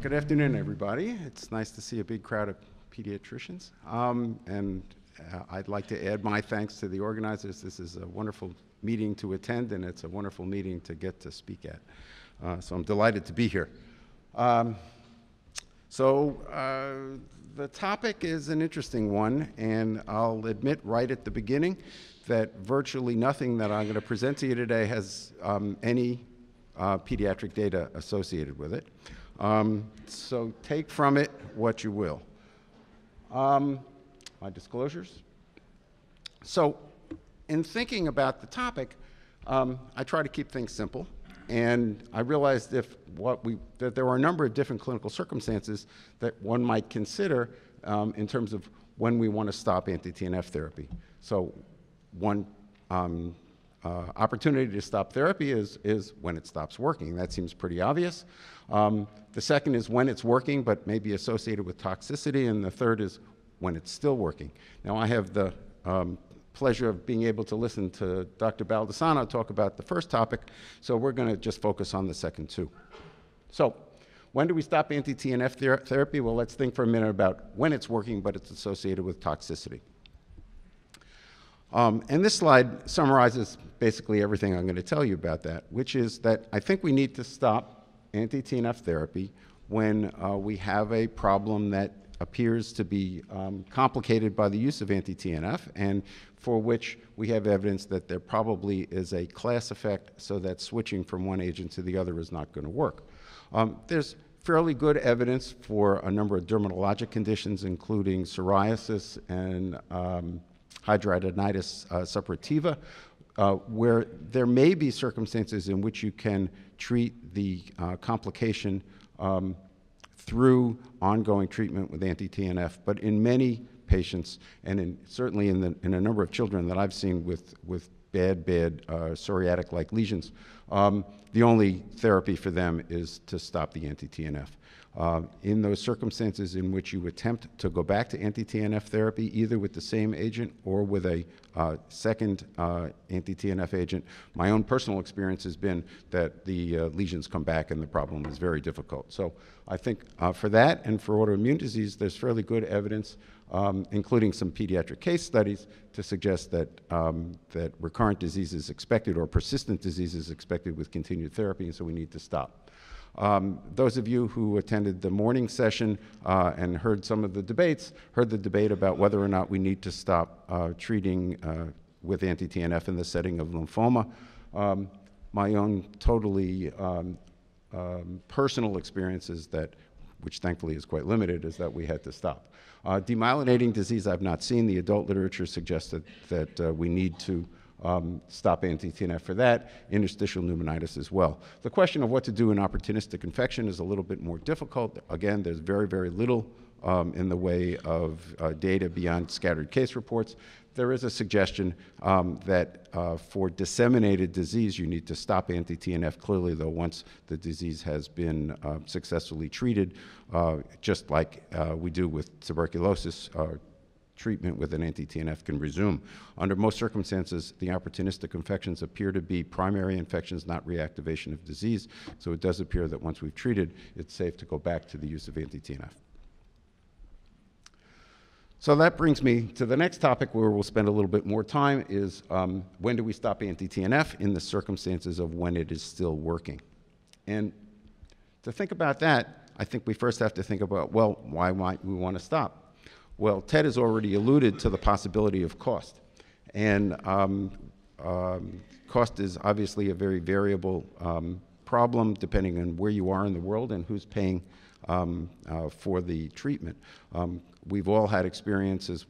good afternoon, everybody. It's nice to see a big crowd of pediatricians. Um, and uh, I'd like to add my thanks to the organizers. This is a wonderful meeting to attend, and it's a wonderful meeting to get to speak at. Uh, so I'm delighted to be here. Um, so uh, the topic is an interesting one, and I'll admit right at the beginning that virtually nothing that I'm going to present to you today has um, any uh, pediatric data associated with it. Um, so take from it what you will. Um, my disclosures. So, in thinking about the topic, um, I try to keep things simple. And I realized if what we, that there were a number of different clinical circumstances that one might consider um, in terms of when we want to stop anti-TNF therapy. So one um, uh, opportunity to stop therapy is, is when it stops working. That seems pretty obvious. Um, the second is when it's working but maybe associated with toxicity. And the third is when it's still working. Now, I have the um, pleasure of being able to listen to Dr. Baldassano talk about the first topic, so we're going to just focus on the second two. So, when do we stop anti-TNF ther therapy? Well, let's think for a minute about when it's working, but it's associated with toxicity. Um, and this slide summarizes basically everything I'm going to tell you about that, which is that I think we need to stop anti-TNF therapy when uh, we have a problem that appears to be um, complicated by the use of anti-TNF and for which we have evidence that there probably is a class effect so that switching from one agent to the other is not going to work. Um, there's fairly good evidence for a number of dermatologic conditions, including psoriasis and um, hidradenitis uh, suppurativa, uh, where there may be circumstances in which you can treat the uh, complication um, through ongoing treatment with anti-TNF. But in many patients, and in, certainly in, the, in a number of children that I've seen with, with bad, bad uh, psoriatic-like lesions, um, the only therapy for them is to stop the anti-TNF. Uh, in those circumstances in which you attempt to go back to anti-TNF therapy, either with the same agent or with a uh, second uh, anti-TNF agent, my own personal experience has been that the uh, lesions come back and the problem is very difficult. So I think uh, for that and for autoimmune disease, there's fairly good evidence, um, including some pediatric case studies, to suggest that, um, that recurrent disease is expected or persistent disease is expected with continued therapy, and so we need to stop. Um, those of you who attended the morning session uh, and heard some of the debates heard the debate about whether or not we need to stop uh, treating uh, with anti-TNF in the setting of lymphoma. Um, my own totally um, um, personal experiences that, which thankfully is quite limited, is that we had to stop. Uh, demyelinating disease I've not seen. The adult literature suggests that, that uh, we need to um, stop anti-TNF for that, interstitial pneumonitis as well. The question of what to do in opportunistic infection is a little bit more difficult. Again, there's very, very little um, in the way of uh, data beyond scattered case reports. There is a suggestion um, that uh, for disseminated disease, you need to stop anti-TNF clearly, though once the disease has been uh, successfully treated, uh, just like uh, we do with tuberculosis, treatment with an anti-TNF can resume. Under most circumstances, the opportunistic infections appear to be primary infections, not reactivation of disease. So it does appear that once we've treated, it's safe to go back to the use of anti-TNF. So that brings me to the next topic where we'll spend a little bit more time is um, when do we stop anti-TNF in the circumstances of when it is still working? And to think about that, I think we first have to think about, well, why might we want to stop? Well, Ted has already alluded to the possibility of cost. And um, um, cost is obviously a very variable um, problem depending on where you are in the world and who's paying um, uh, for the treatment. Um, we've all had experiences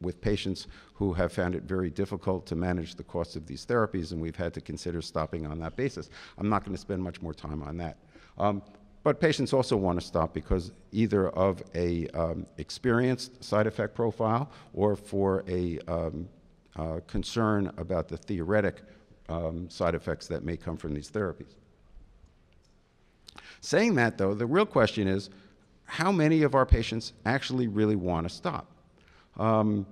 with patients who have found it very difficult to manage the cost of these therapies, and we've had to consider stopping on that basis. I'm not going to spend much more time on that. Um, but patients also want to stop because either of a um, experienced side effect profile or for a um, uh, concern about the theoretic um, side effects that may come from these therapies. Saying that, though, the real question is how many of our patients actually really want to stop? Um,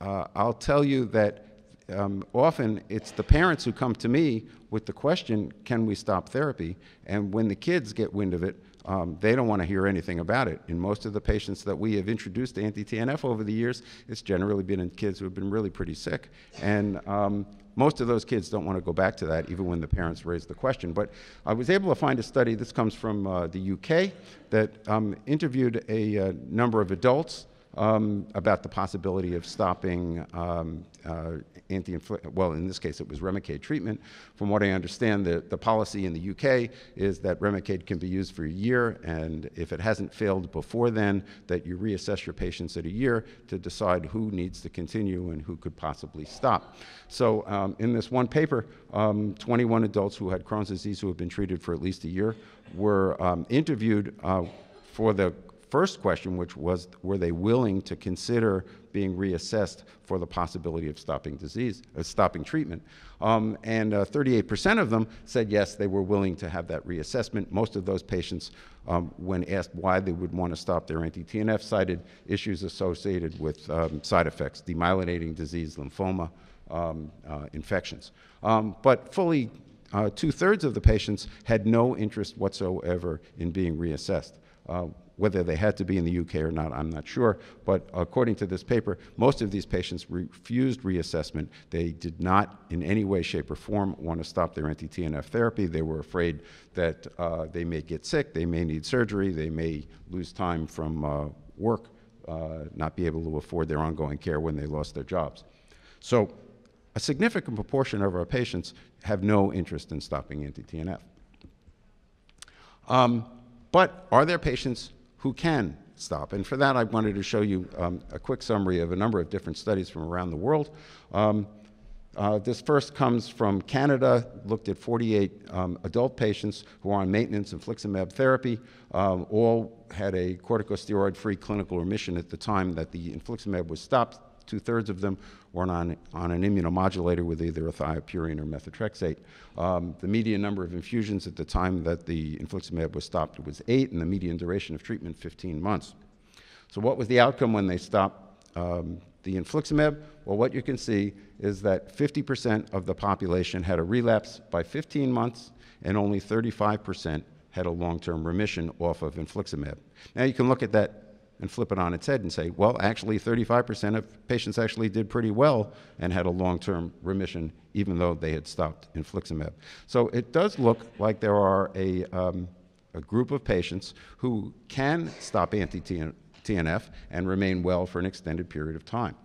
uh, I'll tell you that um, often it's the parents who come to me with the question, can we stop therapy? And when the kids get wind of it, um, they don't want to hear anything about it. In most of the patients that we have introduced to anti-TNF over the years, it's generally been in kids who have been really pretty sick. And um, most of those kids don't want to go back to that, even when the parents raise the question. But I was able to find a study, this comes from uh, the UK, that um, interviewed a uh, number of adults um, about the possibility of stopping um, uh, anti well, in this case, it was Remicade treatment. From what I understand, the, the policy in the UK is that Remicade can be used for a year, and if it hasn't failed before then, that you reassess your patients at a year to decide who needs to continue and who could possibly stop. So, um, in this one paper, um, 21 adults who had Crohn's disease who had been treated for at least a year were um, interviewed uh, for the first question, which was were they willing to consider being reassessed for the possibility of stopping disease, uh, stopping treatment. Um, and 38% uh, of them said yes, they were willing to have that reassessment. Most of those patients, um, when asked why they would want to stop their anti-TNF, cited issues associated with um, side effects, demyelinating disease, lymphoma, um, uh, infections. Um, but fully uh, two thirds of the patients had no interest whatsoever in being reassessed. Whether they had to be in the UK or not, I'm not sure. But according to this paper, most of these patients refused reassessment. They did not, in any way, shape, or form, want to stop their anti TNF therapy. They were afraid that uh, they may get sick, they may need surgery, they may lose time from uh, work, uh, not be able to afford their ongoing care when they lost their jobs. So, a significant proportion of our patients have no interest in stopping anti TNF. Um, but are there patients who can stop. And for that, I wanted to show you um, a quick summary of a number of different studies from around the world. Um, uh, this first comes from Canada, looked at 48 um, adult patients who are on maintenance infliximab therapy. Um, all had a corticosteroid-free clinical remission at the time that the infliximab was stopped two-thirds of them were on, on an immunomodulator with either a thiopurine or methotrexate. Um, the median number of infusions at the time that the infliximab was stopped was eight, and the median duration of treatment 15 months. So what was the outcome when they stopped um, the infliximab? Well, what you can see is that 50% of the population had a relapse by 15 months, and only 35% had a long-term remission off of infliximab. Now you can look at that and flip it on its head and say, well, actually, 35% of patients actually did pretty well and had a long-term remission, even though they had stopped infliximab. So it does look like there are a, um, a group of patients who can stop anti-TNF and remain well for an extended period of time.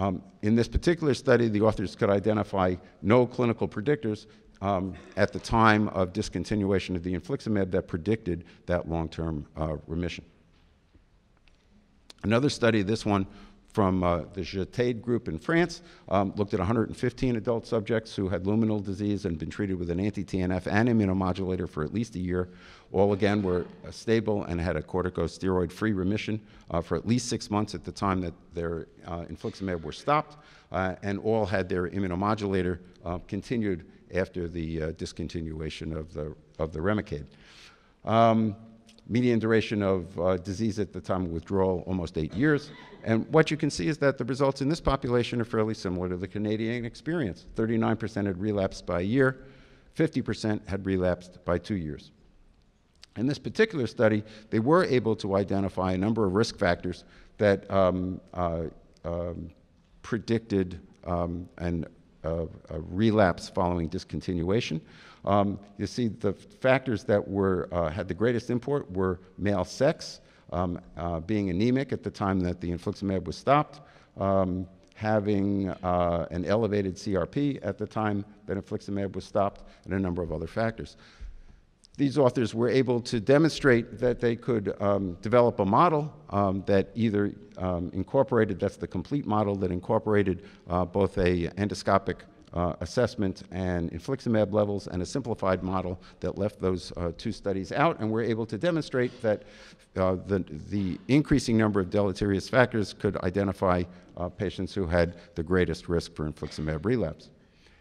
Um, in this particular study, the authors could identify no clinical predictors um, at the time of discontinuation of the infliximab that predicted that long-term uh, remission. Another study, this one from uh, the GETAID group in France, um, looked at 115 adult subjects who had luminal disease and been treated with an anti-TNF and immunomodulator for at least a year. All again were uh, stable and had a corticosteroid-free remission uh, for at least six months at the time that their uh, infliximab were stopped, uh, and all had their immunomodulator uh, continued after the uh, discontinuation of the, of the Remicade. Um, median duration of uh, disease at the time of withdrawal, almost eight years. And what you can see is that the results in this population are fairly similar to the Canadian experience. 39% had relapsed by a year, 50% had relapsed by two years. In this particular study, they were able to identify a number of risk factors that um, uh, um, predicted um, an a relapse following discontinuation. Um, you see the factors that were, uh, had the greatest import were male sex, um, uh, being anemic at the time that the infliximab was stopped, um, having uh, an elevated CRP at the time that infliximab was stopped, and a number of other factors these authors were able to demonstrate that they could um, develop a model um, that either um, incorporated, that's the complete model that incorporated uh, both a endoscopic uh, assessment and infliximab levels and a simplified model that left those uh, two studies out and were able to demonstrate that uh, the, the increasing number of deleterious factors could identify uh, patients who had the greatest risk for infliximab relapse.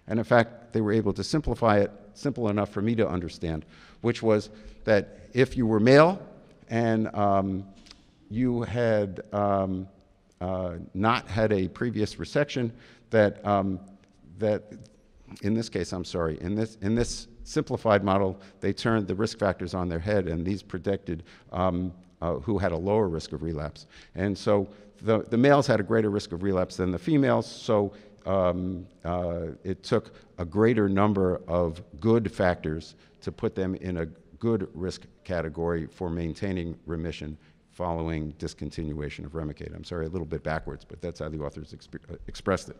And in fact, they were able to simplify it simple enough for me to understand, which was that if you were male and um, you had um, uh, not had a previous resection, that, um, that in this case, I'm sorry, in this, in this simplified model, they turned the risk factors on their head, and these predicted um, uh, who had a lower risk of relapse. And so the, the males had a greater risk of relapse than the females, so um, uh, it took a greater number of good factors to put them in a good risk category for maintaining remission following discontinuation of Remicade. I'm sorry, a little bit backwards, but that's how the authors exp uh, expressed it.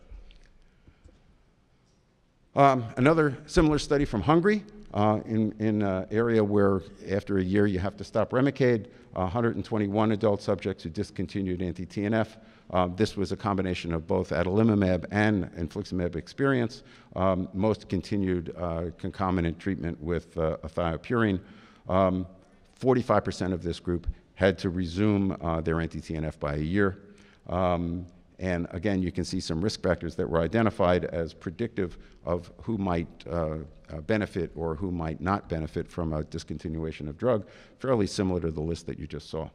Um, another similar study from Hungary, uh, in an uh, area where after a year you have to stop Remicade, 121 adult subjects who discontinued anti-TNF. Um, this was a combination of both adalimumab and infliximab experience. Um, most continued uh, concomitant treatment with uh, thiopurine. 45% um, of this group had to resume uh, their anti-TNF by a year. Um, and again, you can see some risk factors that were identified as predictive of who might uh, uh, benefit or who might not benefit from a discontinuation of drug, fairly similar to the list that you just saw.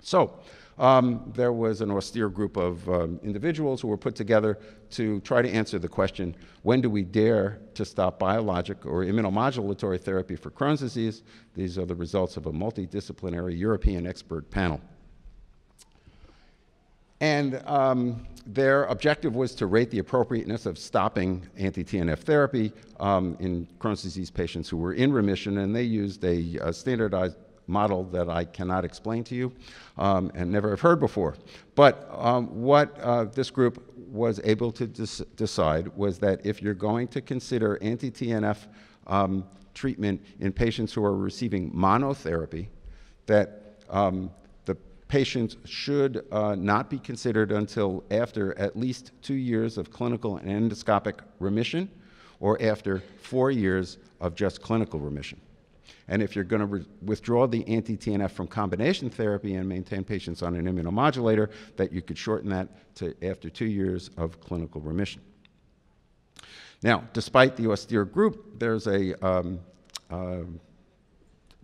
So, um, there was an austere group of um, individuals who were put together to try to answer the question when do we dare to stop biologic or immunomodulatory therapy for Crohn's disease? These are the results of a multidisciplinary European expert panel. And um, their objective was to rate the appropriateness of stopping anti-TNF therapy um, in Crohn's disease patients who were in remission, and they used a, a standardized model that I cannot explain to you um, and never have heard before. But um, what uh, this group was able to decide was that if you're going to consider anti-TNF um, treatment in patients who are receiving monotherapy, that um, patients should uh, not be considered until after at least two years of clinical and endoscopic remission or after four years of just clinical remission. And if you're going to withdraw the anti-TNF from combination therapy and maintain patients on an immunomodulator, that you could shorten that to after two years of clinical remission. Now, despite the austere group, there's a um, uh,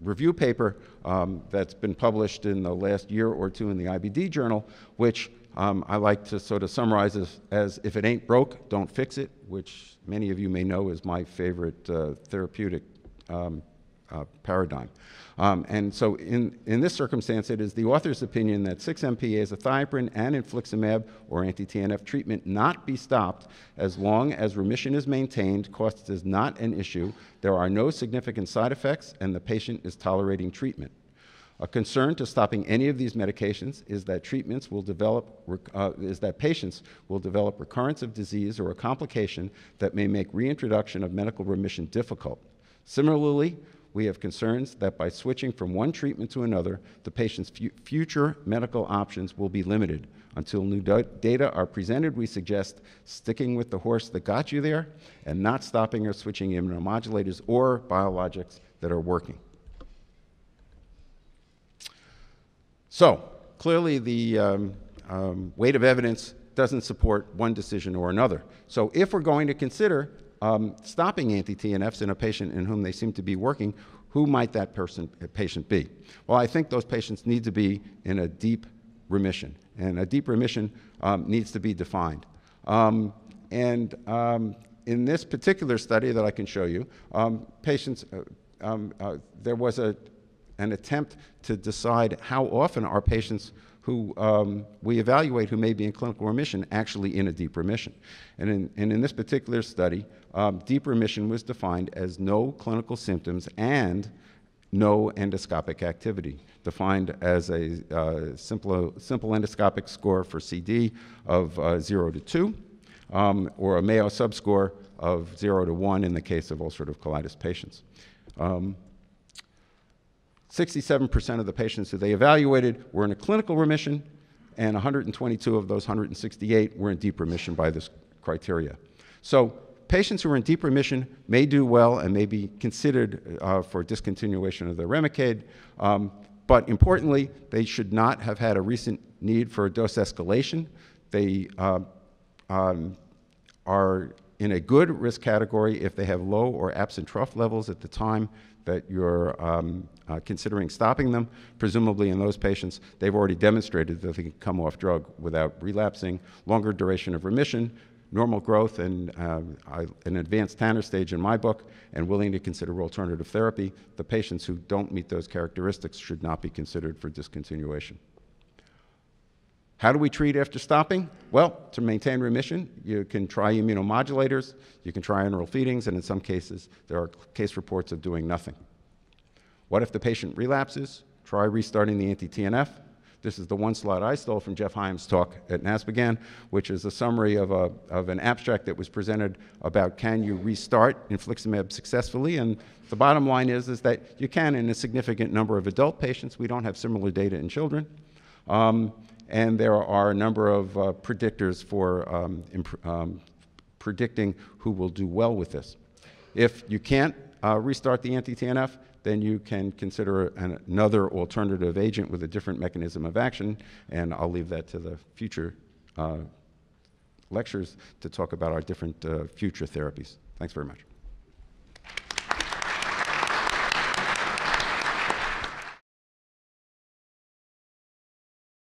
review paper um, that's been published in the last year or two in the IBD journal, which um, I like to sort of summarize as, as, if it ain't broke, don't fix it, which many of you may know is my favorite uh, therapeutic um, uh, paradigm. Um, and so in, in this circumstance, it is the author's opinion that 6-MPA azathioprine and infliximab or anti-TNF treatment not be stopped as long as remission is maintained, cost is not an issue, there are no significant side effects, and the patient is tolerating treatment. A concern to stopping any of these medications is that treatments will develop, uh, is that patients will develop recurrence of disease or a complication that may make reintroduction of medical remission difficult. Similarly, we have concerns that by switching from one treatment to another, the patient's fu future medical options will be limited. Until new data are presented, we suggest sticking with the horse that got you there and not stopping or switching immunomodulators or biologics that are working. So, clearly the um, um, weight of evidence doesn't support one decision or another. So if we're going to consider um, stopping anti-TNFs in a patient in whom they seem to be working, who might that person, patient be? Well, I think those patients need to be in a deep remission, and a deep remission um, needs to be defined. Um, and um, in this particular study that I can show you, um, patients, uh, um, uh, there was a, an attempt to decide how often are patients who um, we evaluate who may be in clinical remission actually in a deep remission. And in, and in this particular study, um, deep remission was defined as no clinical symptoms and no endoscopic activity, defined as a uh, simple, simple endoscopic score for CD of uh, 0 to 2, um, or a Mayo subscore of 0 to 1 in the case of ulcerative colitis patients. Um, 67% of the patients who they evaluated were in a clinical remission, and 122 of those 168 were in deep remission by this criteria. So patients who are in deep remission may do well and may be considered uh, for discontinuation of their Remicade, um, but importantly, they should not have had a recent need for dose escalation. They uh, um, are in a good risk category if they have low or absent trough levels at the time that you're um, uh, considering stopping them. Presumably in those patients, they've already demonstrated that they can come off drug without relapsing, longer duration of remission, normal growth and uh, an advanced Tanner stage in my book, and willing to consider alternative therapy, the patients who don't meet those characteristics should not be considered for discontinuation. How do we treat after stopping? Well, to maintain remission, you can try immunomodulators, you can try enteral feedings, and in some cases, there are case reports of doing nothing. What if the patient relapses? Try restarting the anti-TNF. This is the one slide I stole from Jeff Hyams' talk at NASPGHAN, which is a summary of, a, of an abstract that was presented about can you restart infliximab successfully, and the bottom line is, is that you can in a significant number of adult patients. We don't have similar data in children. Um, and there are a number of uh, predictors for um, um, predicting who will do well with this. If you can't uh, restart the anti-TNF, then you can consider an, another alternative agent with a different mechanism of action, and I'll leave that to the future uh, lectures to talk about our different uh, future therapies. Thanks very much.